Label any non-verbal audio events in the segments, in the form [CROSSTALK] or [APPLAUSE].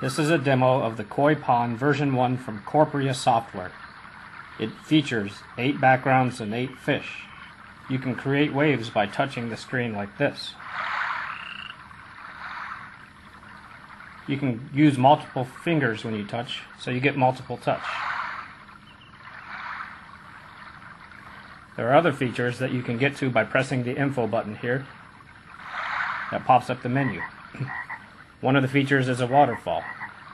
This is a demo of the Koi Pond version 1 from Corpria Software. It features 8 backgrounds and 8 fish. You can create waves by touching the screen like this. You can use multiple fingers when you touch, so you get multiple touch. There are other features that you can get to by pressing the info button here that pops up the menu. [CLEARS THROAT] One of the features is a waterfall.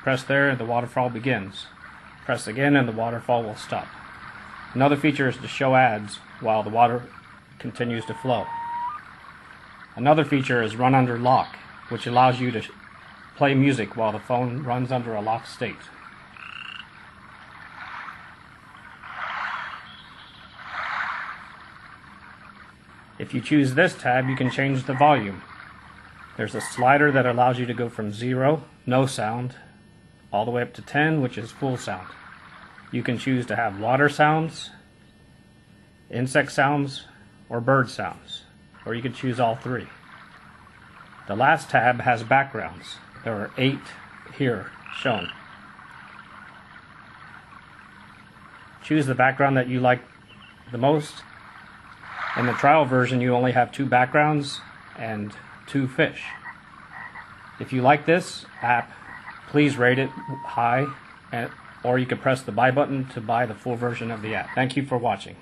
Press there and the waterfall begins. Press again and the waterfall will stop. Another feature is to show ads while the water continues to flow. Another feature is run under lock, which allows you to play music while the phone runs under a locked state. If you choose this tab, you can change the volume. There's a slider that allows you to go from 0, no sound, all the way up to 10, which is full sound. You can choose to have water sounds, insect sounds, or bird sounds, or you can choose all three. The last tab has backgrounds. There are eight here shown. Choose the background that you like the most. In the trial version, you only have two backgrounds and two fish. If you like this app, please rate it high, or you can press the buy button to buy the full version of the app. Thank you for watching.